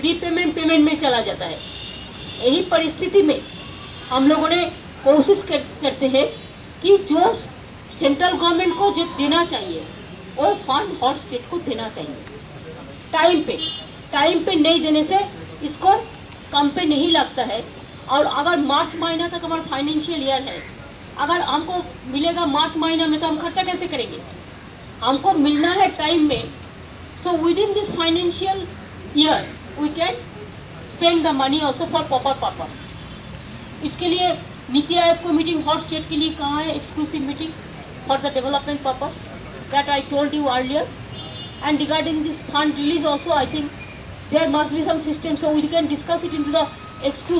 Repayment payment में चला जाता है। यही परिस्थिति में हम लोगों ने कोशिश कर, करते हैं कि जो सेंट्रल गवर्नमेंट को जो देना चाहिए वो फंड हॉट स्टेट को देना चाहिए। टाइम पे टाइम पे नहीं देने से इसको कम पे नहीं लगता है। और अगर मार्च महीना तक हमारा फाइनेंशियल ईयर है अगर हमको मिलेगा मार्च महीना में तो हम खर्चा कैसे करेंगे? हमको मिलना है टाइम में। So within this financial year we can spend the money also for proper purpose इसके लिए नीति आयोग को मीटिंग हॉट स्टेट के लिए कहाँ है exclusive meeting for the development purpose that I told you earlier and regarding this fund release also i think there must be some system so we can discuss it into the exclusive